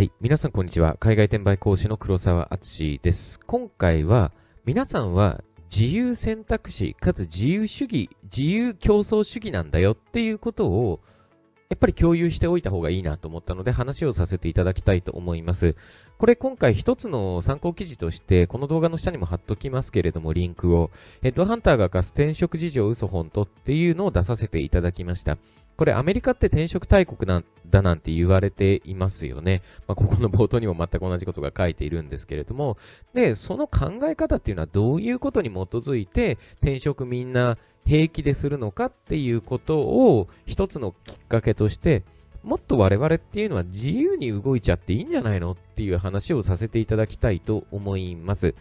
はい。皆さんこんにちは。海外転売講師の黒沢敦です。今回は、皆さんは自由選択肢、かつ自由主義、自由競争主義なんだよっていうことを、やっぱり共有しておいた方がいいなと思ったので話をさせていただきたいと思います。これ今回一つの参考記事として、この動画の下にも貼っときますけれども、リンクを、ヘッドハンターが明かす転職事情嘘本当っていうのを出させていただきました。これアメリカって転職大国なんだなんて言われていますよね。まあ、ここの冒頭にも全く同じことが書いているんですけれども、で、その考え方っていうのはどういうことに基づいて転職みんな平気でするのかっていうことを一つのきっかけとして、もっと我々っていうのは自由に動いちゃっていいんじゃないのっていう話をさせていただきたいと思います。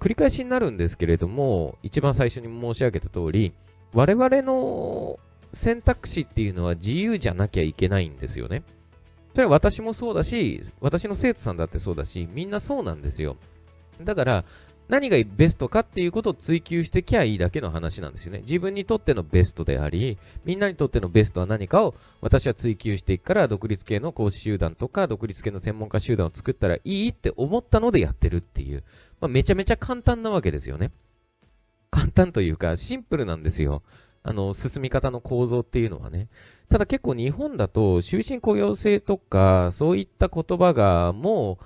繰り返しになるんですけれども、一番最初に申し上げた通り、我々の選択肢っていうのは自由じゃなきゃいけないんですよね。それは私もそうだし、私の生徒さんだってそうだし、みんなそうなんですよ。だから、何がベストかっていうことを追求してきゃいいだけの話なんですよね。自分にとってのベストであり、みんなにとってのベストは何かを私は追求していくから、独立系の講師集団とか、独立系の専門家集団を作ったらいいって思ったのでやってるっていう。まあ、めちゃめちゃ簡単なわけですよね。簡単というか、シンプルなんですよ。あの、進み方の構造っていうのはね。ただ結構日本だと、終身雇用制とか、そういった言葉がもう、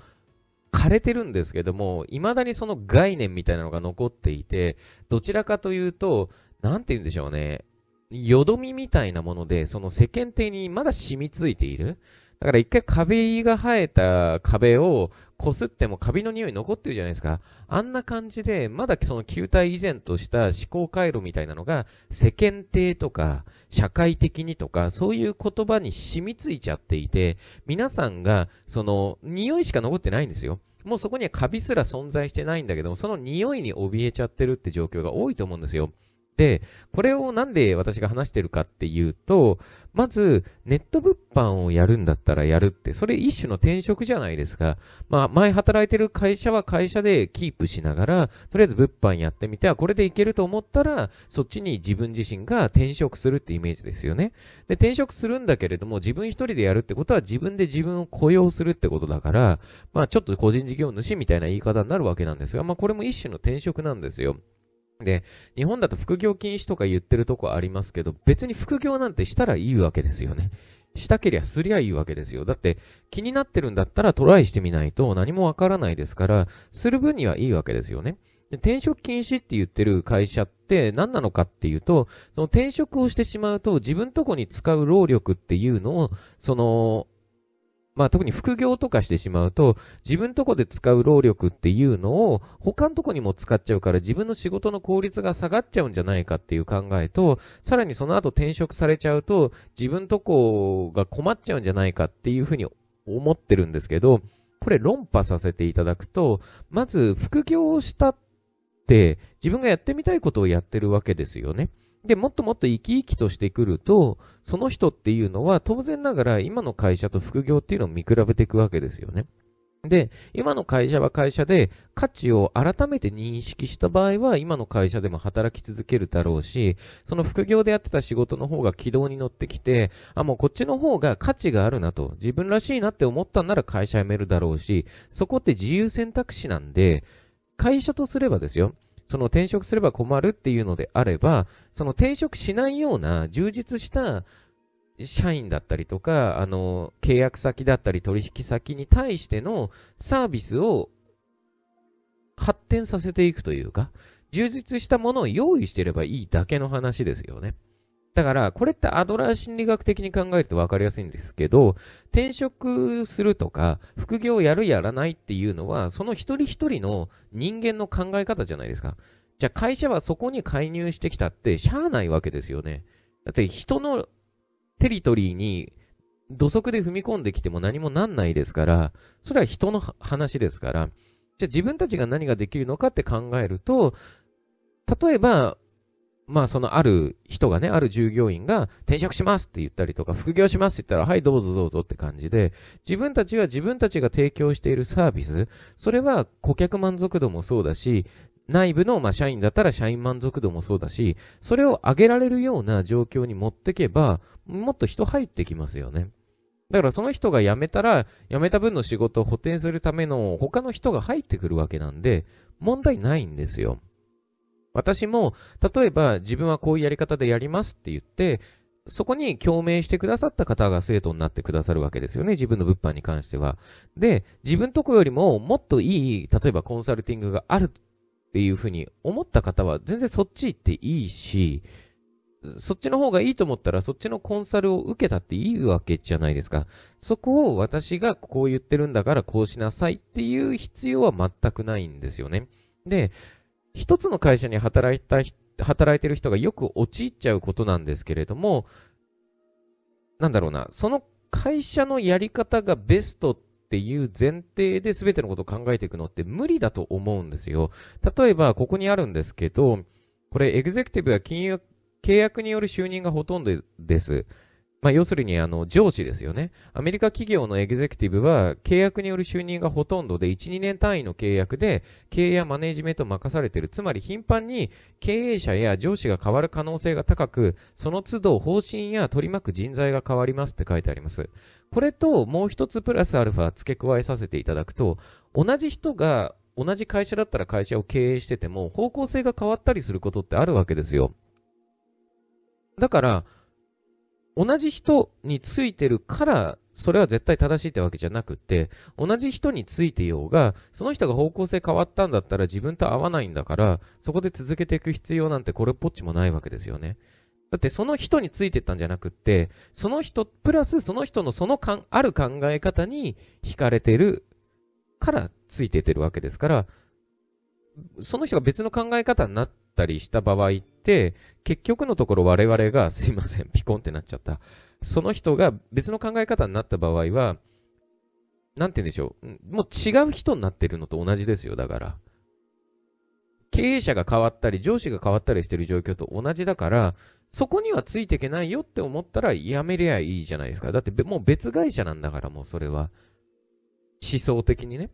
枯れてるんですけども、未だにその概念みたいなのが残っていて、どちらかというと、なんて言うんでしょうね。よどみみたいなもので、その世間体にまだ染みついている。だから一回カビが生えた壁を擦ってもカビの匂い残ってるじゃないですか。あんな感じで、まだその球体以前とした思考回路みたいなのが世間体とか社会的にとかそういう言葉に染みついちゃっていて、皆さんがその匂いしか残ってないんですよ。もうそこにはカビすら存在してないんだけども、その匂いに怯えちゃってるって状況が多いと思うんですよ。で、これをなんで私が話してるかっていうと、まず、ネット物販をやるんだったらやるって、それ一種の転職じゃないですか。まあ、前働いてる会社は会社でキープしながら、とりあえず物販やってみて、あ、これでいけると思ったら、そっちに自分自身が転職するってイメージですよね。で、転職するんだけれども、自分一人でやるってことは自分で自分を雇用するってことだから、まあ、ちょっと個人事業主みたいな言い方になるわけなんですが、まあ、これも一種の転職なんですよ。で、日本だと副業禁止とか言ってるとこありますけど、別に副業なんてしたらいいわけですよね。したけりゃすりゃいいわけですよ。だって気になってるんだったらトライしてみないと何もわからないですから、する分にはいいわけですよね。で転職禁止って言ってる会社って何なのかっていうと、その転職をしてしまうと自分とこに使う労力っていうのを、その、まあ特に副業とかしてしまうと、自分とこで使う労力っていうのを他のとこにも使っちゃうから自分の仕事の効率が下がっちゃうんじゃないかっていう考えと、さらにその後転職されちゃうと自分とこが困っちゃうんじゃないかっていうふうに思ってるんですけど、これ論破させていただくと、まず副業をしたって自分がやってみたいことをやってるわけですよね。で、もっともっと生き生きとしてくると、その人っていうのは当然ながら今の会社と副業っていうのを見比べていくわけですよね。で、今の会社は会社で価値を改めて認識した場合は今の会社でも働き続けるだろうし、その副業でやってた仕事の方が軌道に乗ってきて、あ、もうこっちの方が価値があるなと、自分らしいなって思ったんなら会社辞めるだろうし、そこって自由選択肢なんで、会社とすればですよ、その転職すれば困るっていうのであれば、その転職しないような充実した社員だったりとか、あの、契約先だったり取引先に対してのサービスを発展させていくというか、充実したものを用意してればいいだけの話ですよね。だから、これってアドラー心理学的に考えると分かりやすいんですけど、転職するとか、副業やるやらないっていうのは、その一人一人の人間の考え方じゃないですか。じゃあ会社はそこに介入してきたって、しゃあないわけですよね。だって人のテリトリーに土足で踏み込んできても何もなんないですから、それは人の話ですから、じゃあ自分たちが何ができるのかって考えると、例えば、まあそのある人がね、ある従業員が転職しますって言ったりとか、副業しますって言ったら、はいどうぞどうぞって感じで、自分たちは自分たちが提供しているサービス、それは顧客満足度もそうだし、内部のまあ社員だったら社員満足度もそうだし、それを上げられるような状況に持ってけば、もっと人入ってきますよね。だからその人が辞めたら、辞めた分の仕事を補填するための他の人が入ってくるわけなんで、問題ないんですよ。私も、例えば自分はこういうやり方でやりますって言って、そこに共鳴してくださった方が生徒になってくださるわけですよね。自分の物販に関しては。で、自分とこよりももっといい、例えばコンサルティングがあるっていうふうに思った方は全然そっち行っていいし、そっちの方がいいと思ったらそっちのコンサルを受けたっていいわけじゃないですか。そこを私がこう言ってるんだからこうしなさいっていう必要は全くないんですよね。で、一つの会社に働いた、働いてる人がよく陥っちゃうことなんですけれども、なんだろうな、その会社のやり方がベストっていう前提で全てのことを考えていくのって無理だと思うんですよ。例えば、ここにあるんですけど、これ、エグゼクティブは金融、契約による就任がほとんどです。まあ、要するに、あの、上司ですよね。アメリカ企業のエグゼクティブは、契約による就任がほとんどで、1、2年単位の契約で、経営やマネジメントを任されている。つまり、頻繁に経営者や上司が変わる可能性が高く、その都度方針や取り巻く人材が変わりますって書いてあります。これと、もう一つプラスアルファ付け加えさせていただくと、同じ人が、同じ会社だったら会社を経営してても、方向性が変わったりすることってあるわけですよ。だから、同じ人についてるから、それは絶対正しいってわけじゃなくて、同じ人についてようが、その人が方向性変わったんだったら自分と合わないんだから、そこで続けていく必要なんてこれっぽっちもないわけですよね。だってその人についてったんじゃなくって、その人、プラスその人のそのかん、ある考え方に惹かれてるからついててるわけですから、その人が別の考え方になったりした場合って、結局のところ我々が、すいません、ピコンってなっちゃった。その人が別の考え方になった場合は、なんて言うんでしょう。もう違う人になってるのと同じですよ、だから。経営者が変わったり、上司が変わったりしてる状況と同じだから、そこにはついていけないよって思ったらやめりゃいいじゃないですか。だってもう別会社なんだからもうそれは。思想的にね。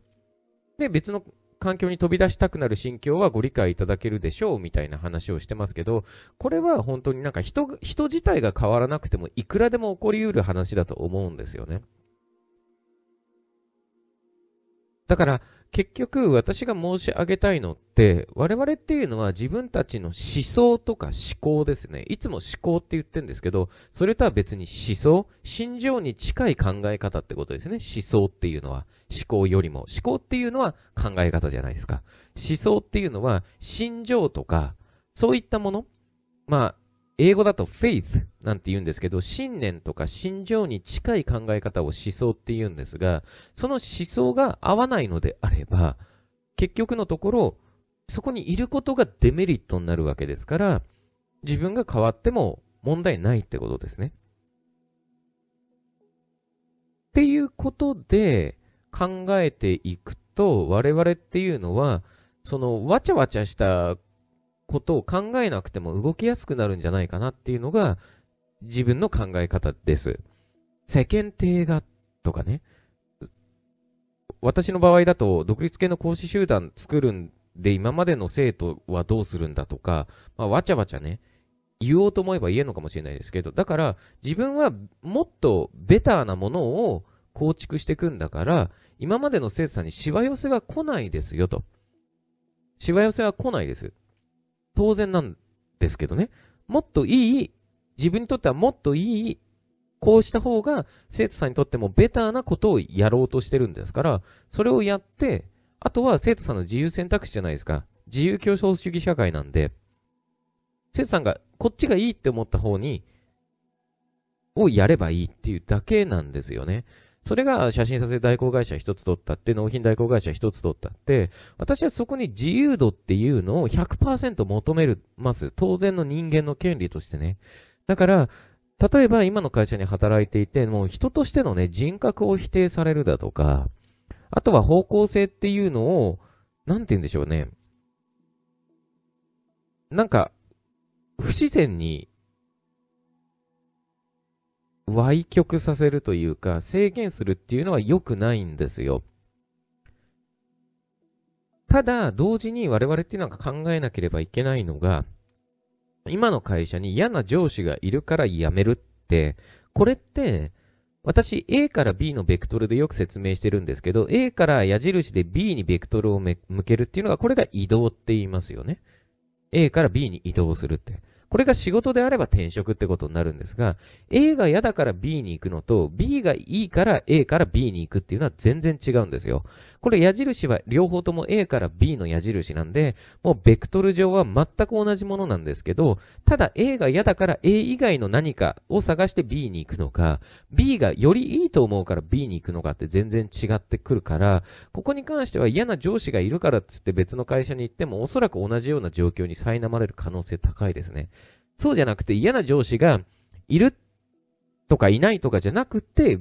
で、別の環境に飛び出したくなる心境はご理解いただけるでしょうみたいな話をしてますけど、これは本当になんか人、人自体が変わらなくてもいくらでも起こり得る話だと思うんですよね。だから、結局私が申し上げたいのって、我々っていうのは自分たちの思想とか思考ですね。いつも思考って言ってるんですけど、それとは別に思想、心情に近い考え方ってことですね。思想っていうのは。思考よりも。思考っていうのは考え方じゃないですか。思想っていうのは心情とか、そういったもの。まあ、英語だと faith なんて言うんですけど、信念とか心情に近い考え方を思想って言うんですが、その思想が合わないのであれば、結局のところ、そこにいることがデメリットになるわけですから、自分が変わっても問題ないってことですね。っていうことで考えていくと、我々っていうのは、そのわちゃわちゃしたことを考えなくても動きやすくなるんじゃないかなっていうのが自分の考え方です。世間体がとかね。私の場合だと独立系の講師集団作るんで今までの生徒はどうするんだとか、まあ、わちゃわちゃね、言おうと思えば言えるのかもしれないですけど、だから自分はもっとベターなものを構築していくんだから、今までの生徒さんにしわ寄せは来ないですよと。しわ寄せは来ないです。当然なんですけどね。もっといい、自分にとってはもっといい、こうした方が生徒さんにとってもベターなことをやろうとしてるんですから、それをやって、あとは生徒さんの自由選択肢じゃないですか。自由競争主義社会なんで、生徒さんがこっちがいいって思った方に、をやればいいっていうだけなんですよね。それが写真撮影代行会社一つ取ったって、納品代行会社一つ取ったって、私はそこに自由度っていうのを100%求める、ます。当然の人間の権利としてね。だから、例えば今の会社に働いていて、もう人としてのね、人格を否定されるだとか、あとは方向性っていうのを、なんて言うんでしょうね。なんか、不自然に歪曲させるというか、制限するっていうのは良くないんですよ。ただ、同時に我々っていうのは考えなければいけないのが、今の会社に嫌な上司がいるから辞めるって、これって、私 A から B のベクトルでよく説明してるんですけど、A から矢印で B にベクトルを向けるっていうのが、これが移動って言いますよね。A から B に移動するって。これが仕事であれば転職ってことになるんですが、A が嫌だから B に行くのと、B がいいから A から B に行くっていうのは全然違うんですよ。これ矢印は両方とも A から B の矢印なんで、もうベクトル上は全く同じものなんですけど、ただ A が嫌だから A 以外の何かを探して B に行くのか、B がよりいいと思うから B に行くのかって全然違ってくるから、ここに関しては嫌な上司がいるからって言って別の会社に行ってもおそらく同じような状況に苛まれる可能性高いですね。そうじゃなくて嫌な上司がいるとかいないとかじゃなくて、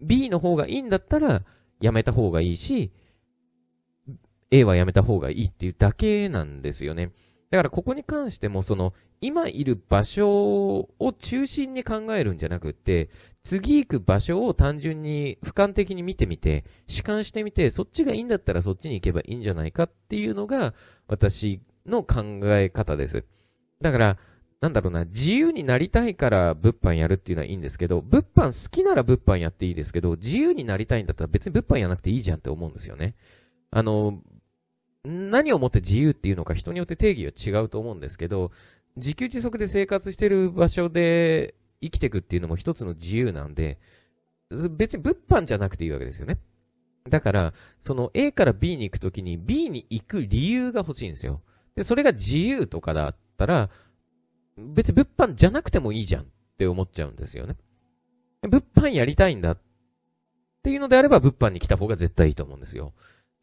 B の方がいいんだったらやめた方がいいし、A はやめた方がいいっていうだけなんですよね。だからここに関してもその今いる場所を中心に考えるんじゃなくって、次行く場所を単純に俯瞰的に見てみて、弛緩してみて、そっちがいいんだったらそっちに行けばいいんじゃないかっていうのが私の考え方です。だから、なんだろうな、自由になりたいから物販やるっていうのはいいんですけど、物販好きなら物販やっていいですけど、自由になりたいんだったら別に物販やらなくていいじゃんって思うんですよね。あの、何をもって自由っていうのか人によって定義は違うと思うんですけど、自給自足で生活してる場所で生きていくっていうのも一つの自由なんで、別に物販じゃなくていいわけですよね。だから、その A から B に行くときに B に行く理由が欲しいんですよ。で、それが自由とかだったら、別に物販じゃなくてもいいじゃんって思っちゃうんですよね。物販やりたいんだっていうのであれば物販に来た方が絶対いいと思うんですよ。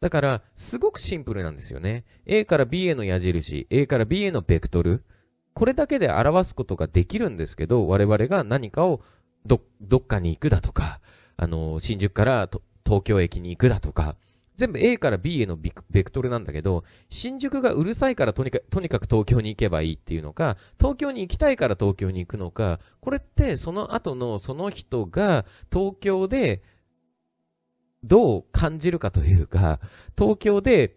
だから、すごくシンプルなんですよね。A から B への矢印、A から B へのベクトル。これだけで表すことができるんですけど、我々が何かをど、どっかに行くだとか、あの、新宿から東京駅に行くだとか、全部 A から B へのベクトルなんだけど、新宿がうるさいからとにかとにかく東京に行けばいいっていうのか、東京に行きたいから東京に行くのか、これってその後のその人が東京でどう感じるかというか、東京で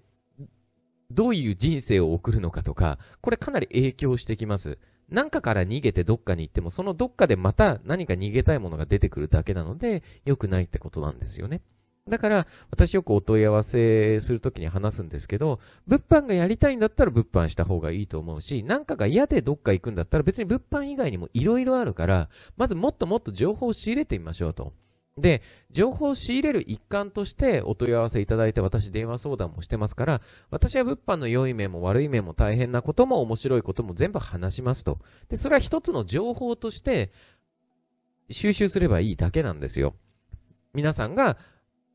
どういう人生を送るのかとか、これかなり影響してきます。なんかから逃げてどっかに行っても、そのどっかでまた何か逃げたいものが出てくるだけなので、良くないってことなんですよね。だから、私よくお問い合わせするときに話すんですけど、物販がやりたいんだったら物販した方がいいと思うし、なんかが嫌でどっか行くんだったら別に物販以外にも色々あるから、まずもっともっと情報を仕入れてみましょうと。で、情報を仕入れる一環としてお問い合わせいただいて私電話相談もしてますから、私は物販の良い面も悪い面も大変なことも面白いことも全部話しますと。で、それは一つの情報として収集すればいいだけなんですよ。皆さんが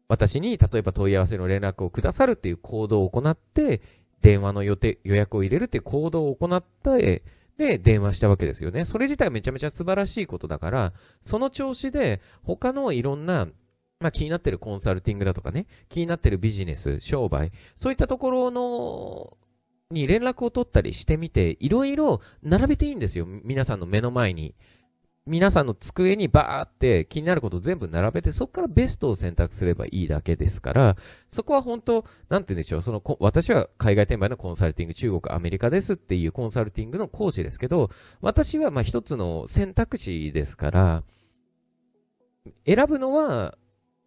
私に例えば問い合わせの連絡をくださるっていう行動を行って、電話の予定、予約を入れるっていう行動を行って、で、電話したわけですよね。それ自体めちゃめちゃ素晴らしいことだから、その調子で他のいろんな、まあ気になってるコンサルティングだとかね、気になってるビジネス、商売、そういったところの、に連絡を取ったりしてみて、いろいろ並べていいんですよ。皆さんの目の前に。皆さんの机にバーって気になることを全部並べて、そこからベストを選択すればいいだけですから、そこは本当、なんて言うんでしょう、その、私は海外転売のコンサルティング、中国、アメリカですっていうコンサルティングの講師ですけど、私はまあ一つの選択肢ですから、選ぶのは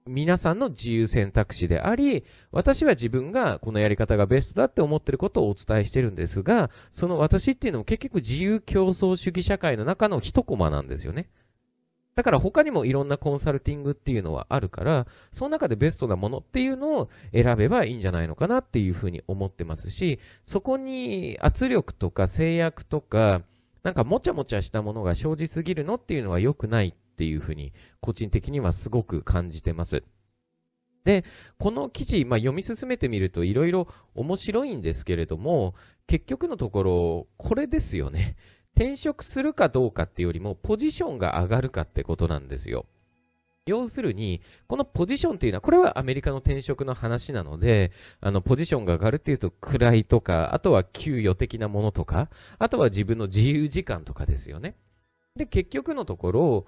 皆さんの自由選択肢であり、私は自分がこのやり方がベストだって思ってることをお伝えしてるんですが、その私っていうのも結局自由競争主義社会の中の一コマなんですよね。だから他にもいろんなコンサルティングっていうのはあるから、その中でベストなものっていうのを選べばいいんじゃないのかなっていうふうに思ってますし、そこに圧力とか制約とか、なんかもちゃもちゃしたものが生じすぎるのっていうのは良くないっていうふうに、個人的にはすごく感じてます。で、この記事、まあ、読み進めてみるといろいろ面白いんですけれども、結局のところ、これですよね。転職するかどうかっていうよりも、ポジションが上がるかってことなんですよ。要するに、このポジションっていうのは、これはアメリカの転職の話なので、あの、ポジションが上がるっていうと、位とか、あとは給与的なものとか、あとは自分の自由時間とかですよね。で、結局のところ、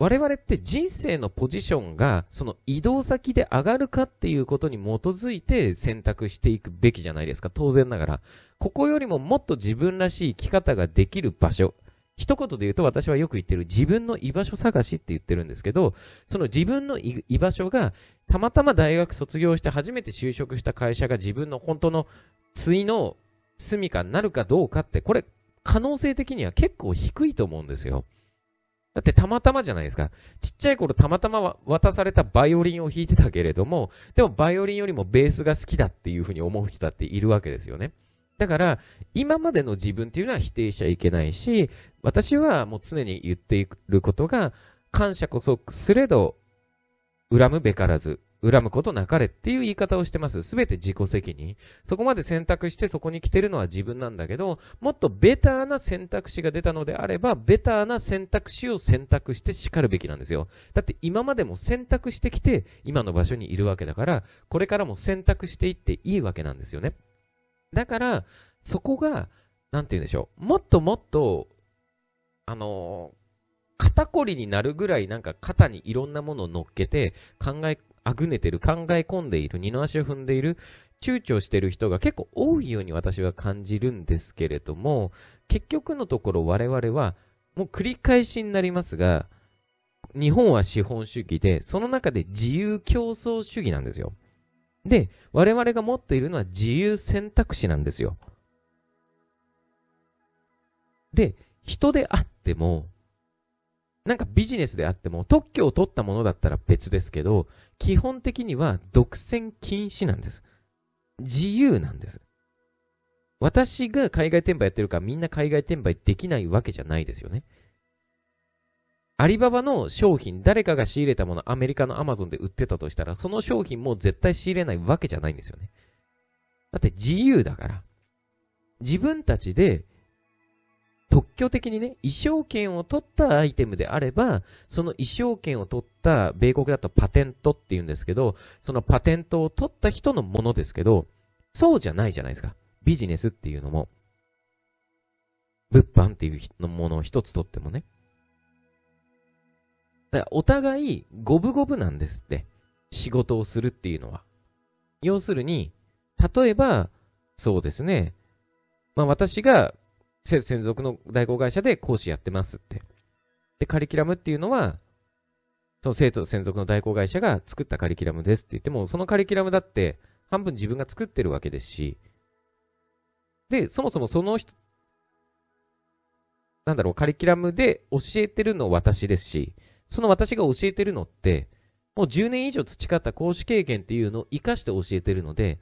我々って人生のポジションがその移動先で上がるかっていうことに基づいて選択していくべきじゃないですか。当然ながら。ここよりももっと自分らしい生き方ができる場所、一言で言うと私はよく言ってる自分の居場所探しって言ってるんですけど、その自分の居場所がたまたま大学卒業して初めて就職した会社が自分の本当の対の住みかになるかどうかって、これ可能性的には結構低いと思うんですよ。だってたまたまじゃないですか。ちっちゃい頃たまたま渡されたバイオリンを弾いてたけれども、でもバイオリンよりもベースが好きだっていうふうに思う人だっているわけですよね。だから、今までの自分っていうのは否定しちゃいけないし、私はもう常に言っていることが、感謝こそすれど、恨むべからず、恨むことなかれっていう言い方をしてます。すべて自己責任。そこまで選択してそこに来てるのは自分なんだけど、もっとベターな選択肢が出たのであれば、ベターな選択肢を選択して叱るべきなんですよ。だって今までも選択してきて、今の場所にいるわけだから、これからも選択していっていいわけなんですよね。だから、そこが、なんて言うんでしょう。もっともっと、あのー、肩こりになるぐらいなんか肩にいろんなものを乗っけて考えあぐねてる、考え込んでいる、二の足を踏んでいる、躊躇してる人が結構多いように私は感じるんですけれども、結局のところ我々は、もう繰り返しになりますが、日本は資本主義で、その中で自由競争主義なんですよ。で、我々が持っているのは自由選択肢なんですよ。で、人であっても、なんかビジネスであっても、特許を取ったものだったら別ですけど、基本的には独占禁止なんです。自由なんです。私が海外転売やってるからみんな海外転売できないわけじゃないですよね。アリババの商品、誰かが仕入れたもの、アメリカのアマゾンで売ってたとしたら、その商品も絶対仕入れないわけじゃないんですよね。だって自由だから。自分たちで特許的にね、衣装権を取ったアイテムであれば、その衣装権を取った、米国だとパテントって言うんですけど、そのパテントを取った人のものですけど、そうじゃないじゃないですか。ビジネスっていうのも。物販っていうのものを一つ取ってもね。だからお互い五分五分なんですって。仕事をするっていうのは。要するに、例えば、そうですね。まあ私が専属の代行会社で講師やってますって。で、カリキュラムっていうのは、その生徒専属の代行会社が作ったカリキュラムですって言っても、そのカリキュラムだって半分自分が作ってるわけですし、で、そもそもその人、なんだろう、カリキュラムで教えてるの私ですし、その私が教えてるのって、もう10年以上培った講師経験っていうのを活かして教えてるので、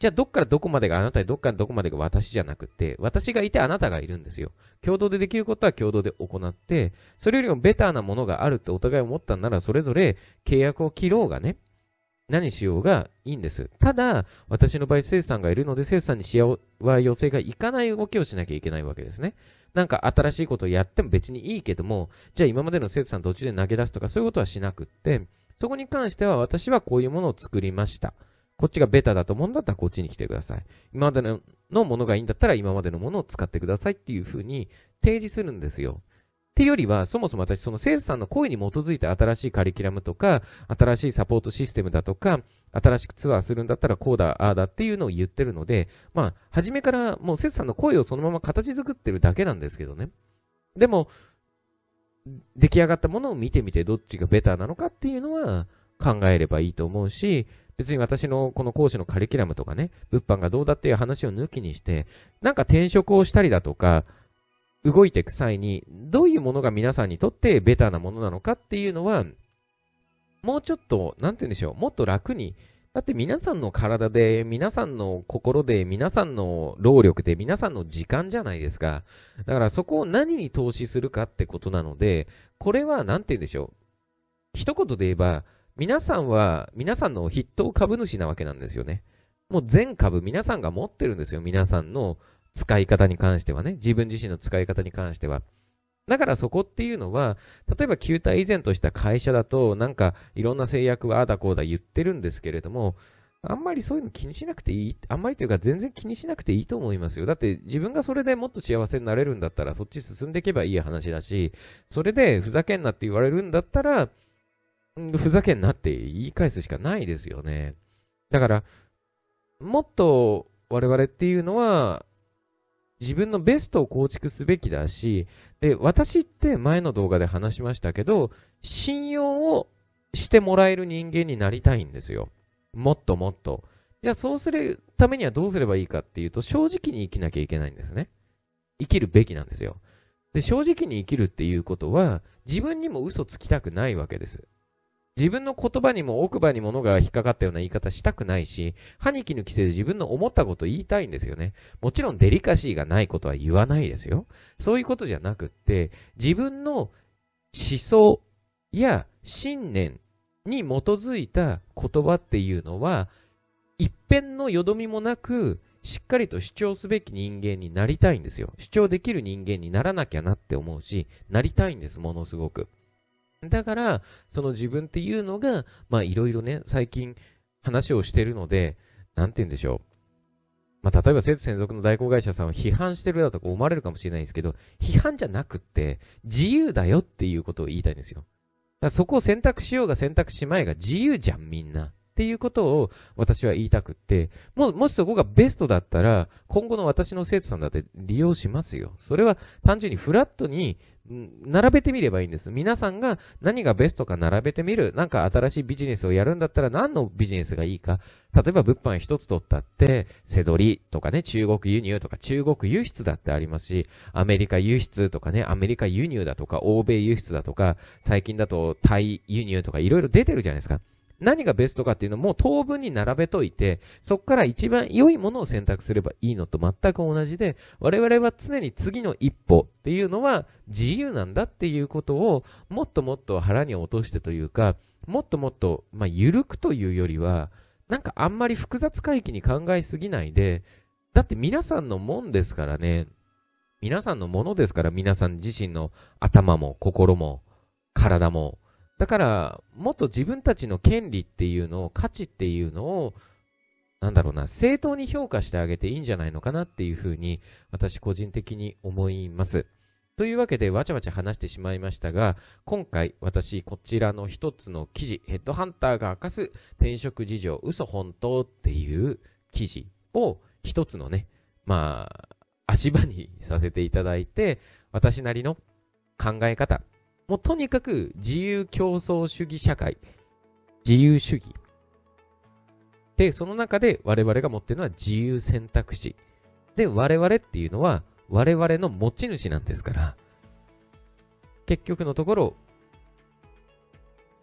じゃあどっからどこまでがあなたでどっからどこまでが私じゃなくて、私がいてあなたがいるんですよ。共同でできることは共同で行って、それよりもベターなものがあるってお互い思ったんなら、それぞれ契約を切ろうがね、何しようがいいんです。ただ、私の場合、生産がいるので、生産にしわ寄せがいかない動きをしなきゃいけないわけですね。なんか新しいことをやっても別にいいけども、じゃあ今までの生産途中で投げ出すとかそういうことはしなくって、そこに関しては私はこういうものを作りました。こっちがベタだと思うんだったらこっちに来てください。今までのものがいいんだったら今までのものを使ってくださいっていうふうに提示するんですよ。っていうよりは、そもそも私、その生徒さんの声に基づいて新しいカリキュラムとか、新しいサポートシステムだとか、新しくツアーするんだったらこうだ、ああだっていうのを言ってるので、まあ、初めからもう生徒さんの声をそのまま形作ってるだけなんですけどね。でも、出来上がったものを見てみてどっちがベターなのかっていうのは考えればいいと思うし、別に私のこの講師のカリキュラムとかね、物販がどうだっていう話を抜きにして、なんか転職をしたりだとか、動いていく際に、どういうものが皆さんにとってベターなものなのかっていうのは、もうちょっと、なんて言うんでしょう、もっと楽に、だって皆さんの体で、皆さんの心で、皆さんの労力で、皆さんの時間じゃないですか。だからそこを何に投資するかってことなので、これはなんて言うんでしょう。一言で言えば、皆さんは、皆さんの筆頭株主なわけなんですよね。もう全株皆さんが持ってるんですよ。皆さんの使い方に関してはね。自分自身の使い方に関しては。だからそこっていうのは、例えば球体以前とした会社だと、なんかいろんな制約はあだこうだ言ってるんですけれども、あんまりそういうの気にしなくていい、あんまりというか全然気にしなくていいと思いますよ。だって自分がそれでもっと幸せになれるんだったらそっち進んでいけばいい話だし、それでふざけんなって言われるんだったら、ふざけんなって言い返すしかないですよね。だから、もっと我々っていうのは、自分のベストを構築すべきだし、で、私って前の動画で話しましたけど、信用をしてもらえる人間になりたいんですよ。もっともっと。じゃあそうするためにはどうすればいいかっていうと、正直に生きなきゃいけないんですね。生きるべきなんですよ。で、正直に生きるっていうことは、自分にも嘘つきたくないわけです。自分の言葉にも奥歯に物が引っかかったような言い方したくないし、歯に衣着せず自分の思ったこと言いたいんですよね。もちろんデリカシーがないことは言わないですよ。そういうことじゃなくって、自分の思想や信念に基づいた言葉っていうのは、一辺のよどみもなく、しっかりと主張すべき人間になりたいんですよ。主張できる人間にならなきゃなって思うし、なりたいんです、ものすごく。だから、その自分っていうのが、まあいろいろね、最近話をしてるので、なんて言うんでしょう。まあ例えば、節専属の代行会社さんを批判してるだとか思われるかもしれないんですけど、批判じゃなくって、自由だよっていうことを言いたいんですよ。そこを選択しようが選択しまいが自由じゃん、みんな。っていうことを私は言いたくって、も、もしそこがベストだったら、今後の私の生徒さんだって利用しますよ。それは単純にフラットに並べてみればいいんです。皆さんが何がベストか並べてみる。なんか新しいビジネスをやるんだったら何のビジネスがいいか。例えば物販一つ取ったって、セドリとかね、中国輸入とか中国輸出だってありますし、アメリカ輸出とかね、アメリカ輸入だとか、欧米輸出だとか、最近だとタイ輸入とかいろいろ出てるじゃないですか。何がベストかっていうのも当分に並べといて、そこから一番良いものを選択すればいいのと全く同じで、我々は常に次の一歩っていうのは自由なんだっていうことをもっともっと腹に落としてというか、もっともっと、まあ、緩くというよりは、なんかあんまり複雑回帰に考えすぎないで、だって皆さんのもんですからね、皆さんのものですから皆さん自身の頭も心も体も。だから、もっと自分たちの権利っていうのを、価値っていうのを、なんだろうな、正当に評価してあげていいんじゃないのかなっていうふうに、私個人的に思います。というわけで、わちゃわちゃ話してしまいましたが、今回、私、こちらの一つの記事、ヘッドハンターが明かす転職事情、嘘本当っていう記事を一つのね、まあ、足場にさせていただいて、私なりの考え方、もうとにかく自由競争主義社会、自由主義。で、その中で我々が持ってるのは自由選択肢。で、我々っていうのは我々の持ち主なんですから、結局のところ、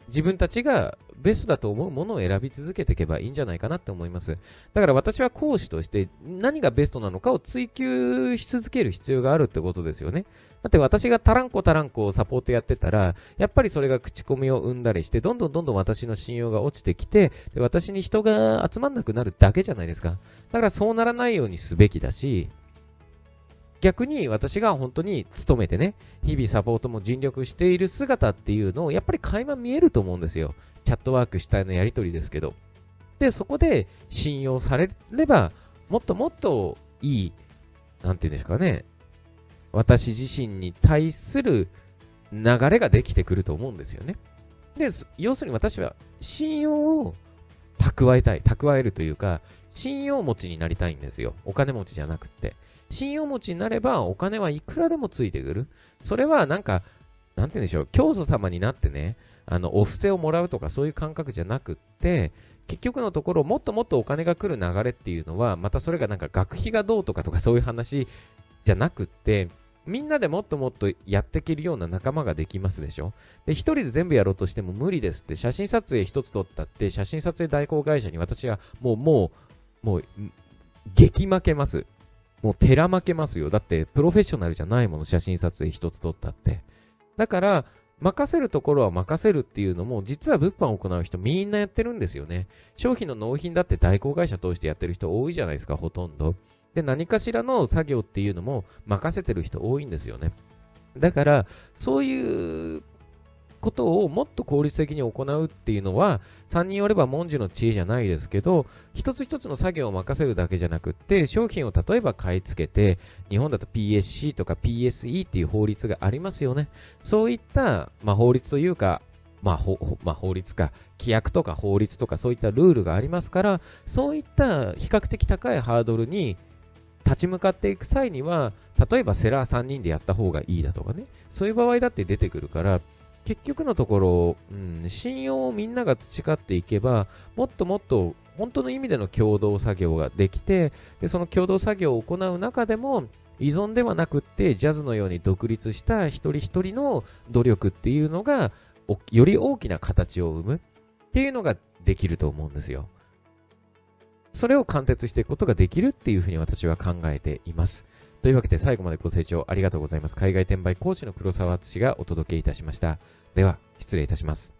自分たちがベストだと思うものを選び続けていけばいいんじゃないかなって思います。だから私は講師として何がベストなのかを追求し続ける必要があるってことですよね。だって私がタランコタランコをサポートやってたら、やっぱりそれが口コミを生んだりして、どんどんどんどん私の信用が落ちてきて、で私に人が集まんなくなるだけじゃないですか。だからそうならないようにすべきだし、逆に私が本当に勤めてね、日々サポートも尽力している姿っていうのをやっぱり垣間見えると思うんですよ。チャットワーク主体のやりとりですけど。で、そこで信用されれば、もっともっといい、なんていうんですかね、私自身に対する流れができてくると思うんですよね。で、要するに私は信用を蓄えたい、蓄えるというか、信用持ちになりたいんですよ。お金持ちじゃなくって。信用持ちになればお金はいくらでもついてくる。それはなんか、なんて言うんでしょう、教祖様になってね、あの、お布施をもらうとかそういう感覚じゃなくって、結局のところ、もっともっとお金が来る流れっていうのは、またそれがなんか学費がどうとかとかそういう話じゃなくって、みんなでもっともっとやっていけるような仲間ができますでしょ？で、一人で全部やろうとしても無理ですって、写真撮影一つ撮ったって、写真撮影代行会社に私はもう、もう、もう、激負けます。もう寺負けますよ。だって、プロフェッショナルじゃないもの、写真撮影一つ撮ったって。だから、任せるところは任せるっていうのも、実は物販を行う人みんなやってるんですよね。商品の納品だって代行会社通してやってる人多いじゃないですか、ほとんど。で、何かしらの作業っていうのも任せてる人多いんですよね。だから、そういうことをもっと効率的に行うっていうのは、3人おれば文字の知恵じゃないですけど、一つ一つの作業を任せるだけじゃなくって、商品を例えば買い付けて、日本だと PSC とか PSE っていう法律がありますよね。そういった、まあ、法律というか、まあ、まあ、法律か、規約とか法律とかそういったルールがありますから、そういった比較的高いハードルに立ち向かっていく際には、例えばセラー3人でやった方がいいだとかね、そういう場合だって出てくるから、結局のところ、うん、信用をみんなが培っていけば、もっともっと本当の意味での共同作業ができて、で、その共同作業を行う中でも、依存ではなくって、ジャズのように独立した一人一人の努力っていうのが、より大きな形を生むっていうのができると思うんですよ。それを貫徹していくことができるっていうふうに私は考えています。というわけで最後までご清聴ありがとうございます。海外転売講師の黒沢敦がお届けいたしました。では、失礼いたします。